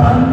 Done.